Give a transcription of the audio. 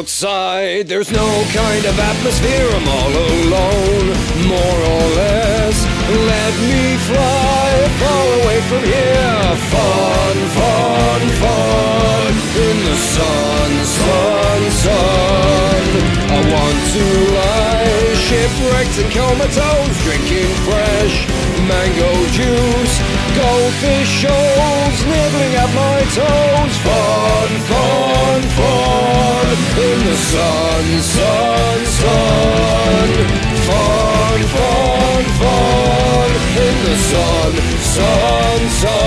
inside. There's no kind of atmosphere, I'm all alone, more or less. Let me fly far away from here. Fun, fun, fun. In the sun, sun, sun. I want to lie shipwrecked and comatose, drinking fresh mango juice. Goldfish shoals nibbling at my toes. Fun, fun, fun.